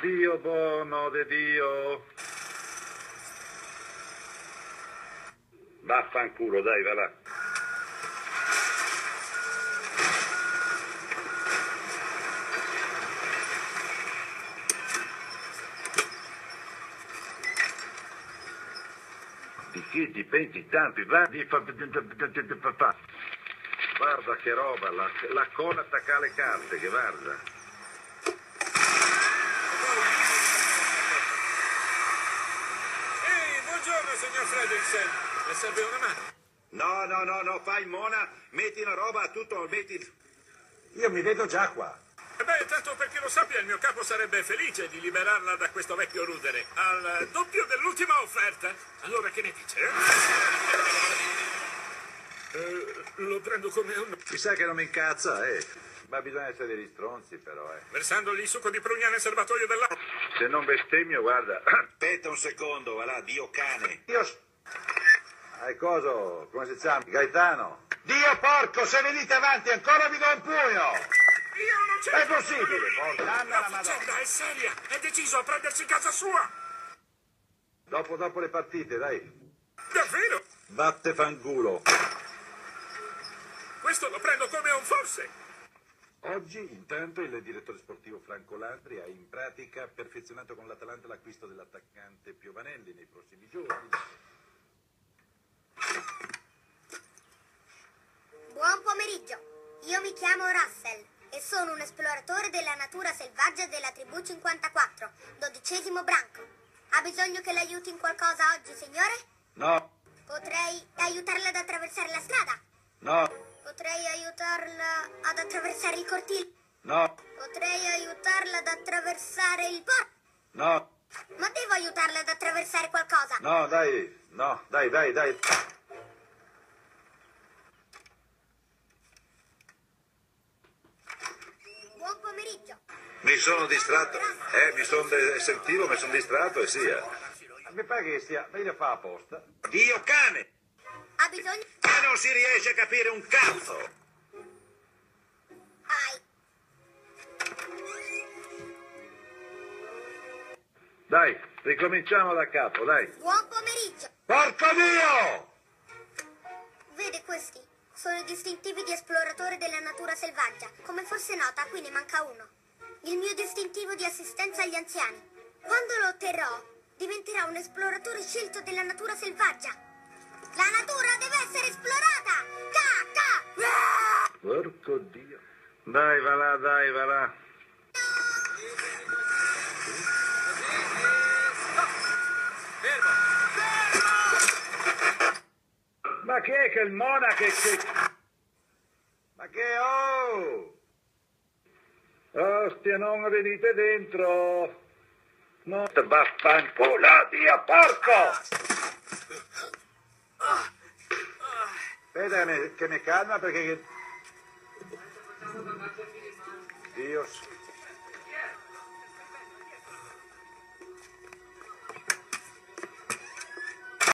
Dio buono de Dio. Vaffanculo, dai, va là. Di chi ti pensi tanto? Va di fa- fa- fa- Guarda che roba, la, la cola attacca alle carte, che guarda. Ehi, buongiorno, signor Fredricksen. Le serve una mano? No, no, no, no, fai mona, metti una roba a tutto, metti... Io mi vedo già qua. Eh Beh, tanto perché lo sappia, il mio capo sarebbe felice di liberarla da questo vecchio rudere. Al doppio dell'ultima offerta. Allora che ne dice? Eh, lo prendo come un... Chissà che non mi incazza, eh. Ma bisogna essere degli stronzi, però, eh. Versandogli il succo di prugna nel serbatoio dell'acqua. Se non bestemmio, guarda. Aspetta un secondo, va là, Dio cane. Dio, Hai coso, come si chiama? Gaetano. Dio porco, se venite avanti ancora vi do un pugno! Io non c'è... È possibile, porca La faccenda è seria. È deciso a prendersi casa sua. Dopo, dopo le partite, dai. Davvero? Vatte fangulo. Questo lo prendo come un forse. Oggi, intanto, il direttore sportivo Franco Landri ha in pratica perfezionato con l'Atalanta l'acquisto dell'attaccante Piovanelli nei prossimi giorni. Esploratore della natura selvaggia della tribù 54, dodicesimo branco. Ha bisogno che l'aiuti in qualcosa oggi, signore? No, Potrei aiutarla ad attraversare la strada? no, Potrei aiutarla ad attraversare il cortile? no, Potrei aiutarla ad attraversare il porto? no, Ma devo aiutarla ad attraversare qualcosa? no, dai, no, dai, dai, dai. Buon pomeriggio. Mi sono distratto, eh, mi sono sentivo, mi sono distratto e sia. Mi pare che sia, lei lo fa apposta. Dio cane! Ha bisogno... Ma non si riesce a capire un cazzo! Ai. Dai, ricominciamo da capo, dai. Buon pomeriggio. Porco Dio! Vede questi? Sono i distintivi di esploratore della natura selvaggia. Come forse nota, qui ne manca uno. Il mio distintivo di assistenza agli anziani. Quando lo otterrò, diventerò un esploratore scelto della natura selvaggia. La natura deve essere esplorata! Cacca! Porco Dio. Dai, va là, dai, va là. Fermo. Ma che è che il Mona che... che... Ma che... Oh! Ostia, non venite dentro! No, vaffanculo, Dio porco! Aspetta che mi, calma perché... Dio...